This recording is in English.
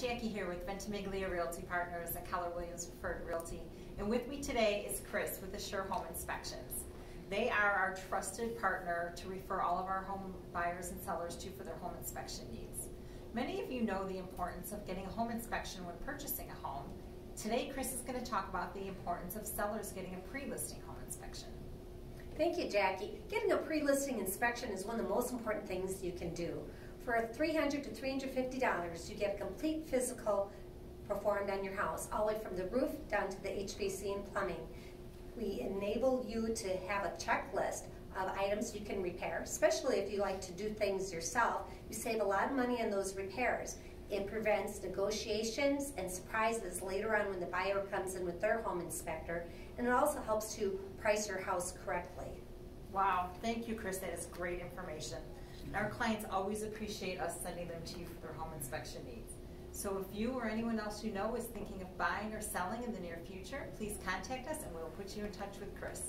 Jackie here with Ventimiglia Realty Partners at Keller Williams Preferred Realty. And with me today is Kris with Assure Home Inspections. They are our trusted partner to refer all of our home buyers and sellers to for their home inspection needs. Many of you know the importance of getting a home inspection when purchasing a home. Today, Kris is going to talk about the importance of sellers getting a pre-listing home inspection. Thank you, Jackie. Getting a pre-listing inspection is one of the most important things you can do. For 300 to $350, you get a complete physical performed on your house, all the way from the roof down to the HVAC and plumbing. We enable you to have a checklist of items you can repair, especially if you like to do things yourself. You save a lot of money on those repairs. It prevents negotiations and surprises later on when the buyer comes in with their home inspector, and it also helps to price your house correctly. Wow, thank you, Kris. That is great information. Our clients always appreciate us sending them to you for their home inspection needs. So if you or anyone else you know is thinking of buying or selling in the near future, please contact us and we'll put you in touch with Kris.